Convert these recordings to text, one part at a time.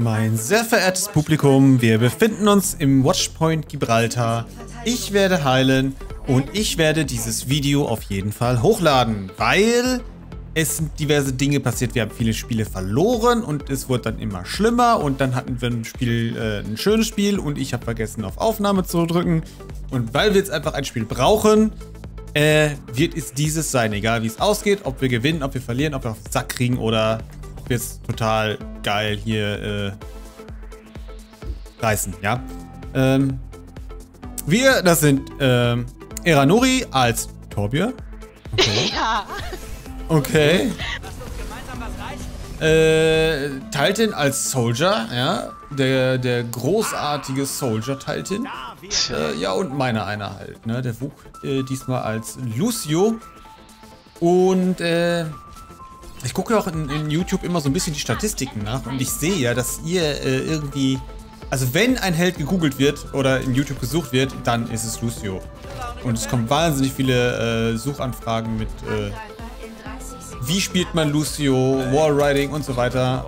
Mein sehr verehrtes Publikum, wir befinden uns im Watchpoint Gibraltar. Ich werde heilen und ich werde dieses Video auf jeden Fall hochladen, weil es sind diverse Dinge passiert. Wir haben viele Spiele verloren und es wurde dann immer schlimmer und dann hatten wir ein Spiel, äh, ein schönes Spiel und ich habe vergessen auf Aufnahme zu drücken. Und weil wir jetzt einfach ein Spiel brauchen, äh, wird es dieses sein, egal wie es ausgeht, ob wir gewinnen, ob wir verlieren, ob wir auf den Sack kriegen oder es total geil hier äh, reißen, ja. Ähm, wir, das sind ähm, Eranuri als Torbjörn. Okay. Ja. Okay. Äh, Taltin als Soldier, ja. Der, der großartige Soldier Taltin. Äh, ja, und meiner einer halt, ne. Der Wug äh, diesmal als Lucio. Und, äh, ich gucke ja auch in, in, YouTube immer so ein bisschen die Statistiken nach und ich sehe ja, dass ihr äh, irgendwie. Also wenn ein Held gegoogelt wird oder in YouTube gesucht wird, dann ist es Lucio. Und es kommen wahnsinnig viele äh, Suchanfragen mit äh, wie spielt man Lucio, Wallriding und so weiter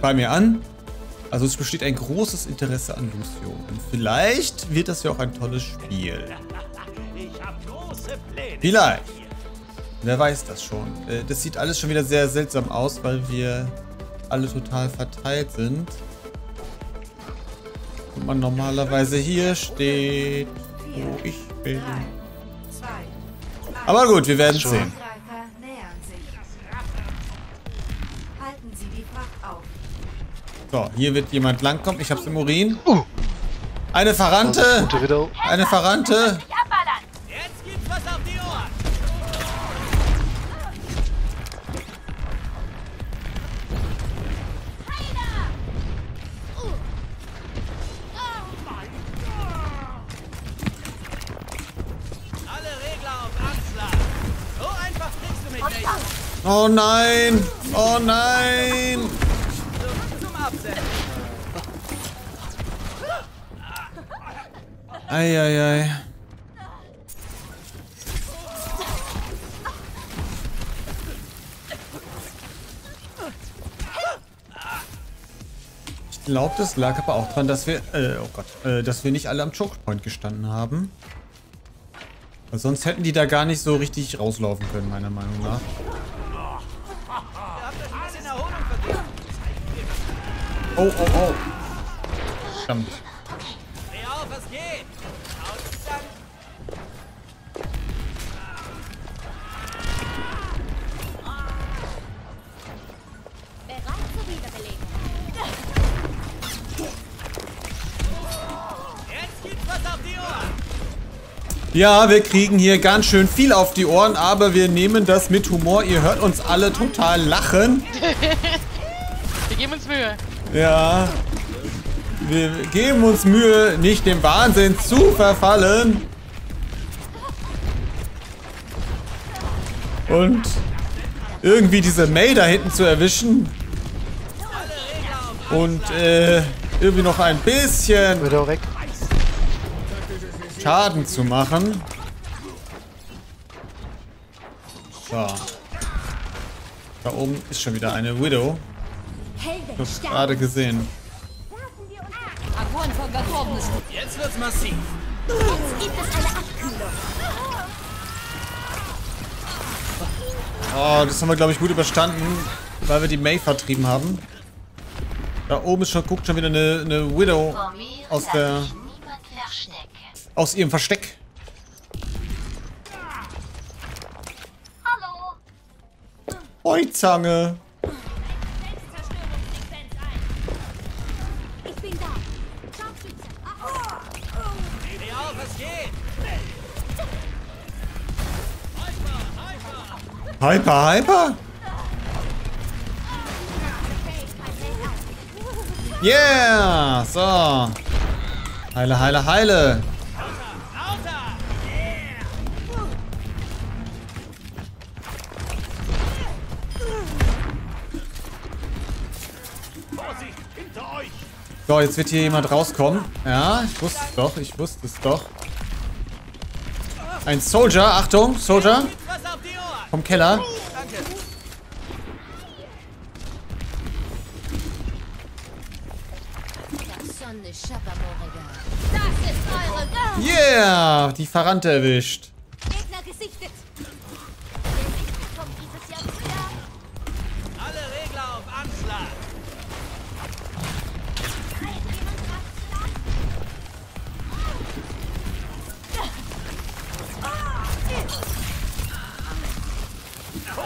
bei mir an. Also es besteht ein großes Interesse an Lucio. Und vielleicht wird das ja auch ein tolles Spiel. Vielleicht. Wer weiß das schon. Äh, das sieht alles schon wieder sehr seltsam aus, weil wir alle total verteilt sind. Und man normalerweise hier steht, wo ich bin. Aber gut, wir werden sehen. So, hier wird jemand langkommen. Ich hab's im Urin. Eine Verrannte! Eine Verrannte! Oh nein! Oh nein! Eieiei. Ich glaube, das lag aber auch dran, dass wir, äh, oh Gott, äh, dass wir nicht alle am Chokepoint gestanden haben. Weil sonst hätten die da gar nicht so richtig rauslaufen können, meiner Meinung nach. Oh, oh, oh. Verdammt. Dreh auf, was geht! Ja, wir kriegen hier ganz schön viel auf die Ohren, aber wir nehmen das mit Humor. Ihr hört uns alle total lachen. Wir geben uns Mühe. Ja. Wir geben uns Mühe, nicht dem Wahnsinn zu verfallen. Und irgendwie diese May da hinten zu erwischen. Und äh, irgendwie noch ein bisschen Wieder weg. Schaden zu machen. So. Da oben ist schon wieder eine Widow. Ich gerade gesehen. Jetzt wird's massiv. Jetzt gibt es eine Oh, das haben wir, glaube ich, gut überstanden, weil wir die May vertrieben haben. Da oben schon, guckt schon wieder eine, eine Widow aus der aus ihrem Versteck. Hallo. Heuzange. Ich bin da. Scharfschütze. Dreh auf, was geht! Hyper, hyper. Yeah, so. Heile, heile, heile. So, jetzt wird hier jemand rauskommen. Ja, ich wusste es doch, ich wusste es doch. Ein Soldier, Achtung, Soldier, vom Keller. Yeah, die Farante erwischt.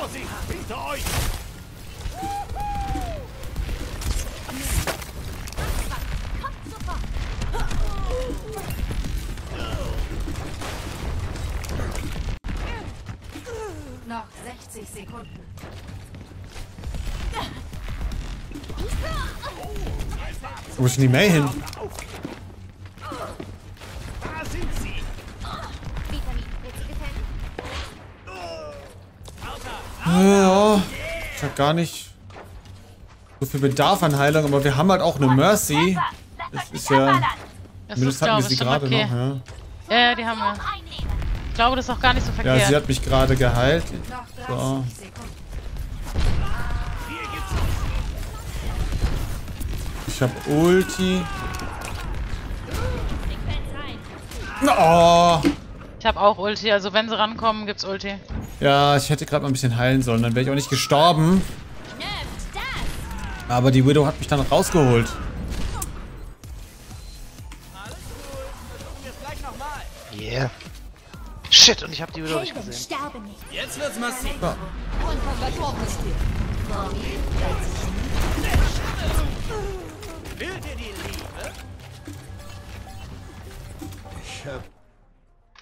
Vorsicht, hinter euch! Noch 60 Sekunden. Wo ist denn die May hin? Da sind sie! Vitamin. Willst du gefallen? Ja, ich hab gar nicht so viel Bedarf an Heilung, aber wir haben halt auch eine Mercy. Das ist ja... Das Zumindest ist, hatten wir sie gerade okay. noch, ja. Ja, ja, die haben wir. Ich glaube, das ist auch gar nicht so Ja, verkehrt. sie hat mich gerade geheilt. Noch 30 So. Ich hab Ulti. Oh! Ich habe auch Ulti, also wenn sie rankommen, gibt's Ulti. Ja, ich hätte gerade mal ein bisschen heilen sollen, dann wäre ich auch nicht gestorben. Aber die Widow hat mich dann rausgeholt. Alles gut. Versuchen wir es gleich nochmal. Yeah. Shit, und ich habe die wieder nicht gesehen. Jetzt wird's massiv. Liebe?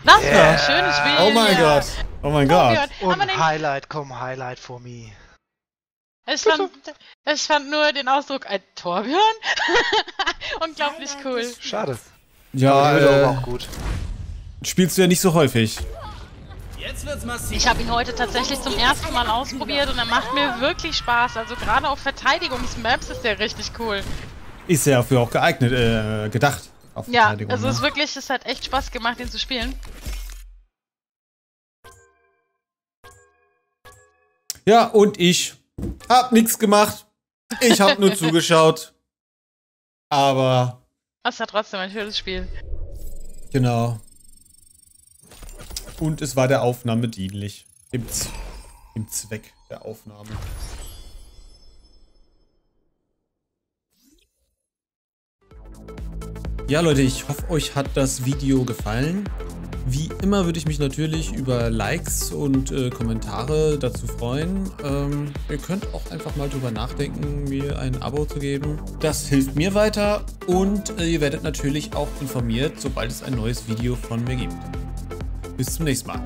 Das ist ein schönes Spiel. Oh mein ja. Gott. Oh mein Gott. aber Und den, Highlight, komm, Highlight for me. ich, fand, ich fand nur den Ausdruck ein Torbjörn unglaublich cool. Schade. Ja, äh, auch gut. spielst du ja nicht so häufig. Jetzt wird's massiv. Ich habe ihn heute tatsächlich zum ersten Mal ausprobiert und er macht mir wirklich Spaß. Also gerade auf Verteidigungsmaps ist der richtig cool. Ist ja dafür auch geeignet, äh, gedacht. Auf Ja, also ne? es ist wirklich, es hat echt Spaß gemacht, ihn zu spielen. Ja, und ich hab nichts gemacht. Ich hab nur zugeschaut. Aber, Es war trotzdem ein schönes Spiel. genau. Und es war der Aufnahme dienlich. Dem, Z dem Zweck der Aufnahme. Ja, Leute, ich hoffe, euch hat das Video gefallen. Wie immer würde ich mich natürlich über Likes und äh, Kommentare dazu freuen. Ähm, ihr könnt auch einfach mal drüber nachdenken, mir ein Abo zu geben. Das hilft mir weiter und äh, ihr werdet natürlich auch informiert, sobald es ein neues Video von mir gibt. Bis zum nächsten Mal.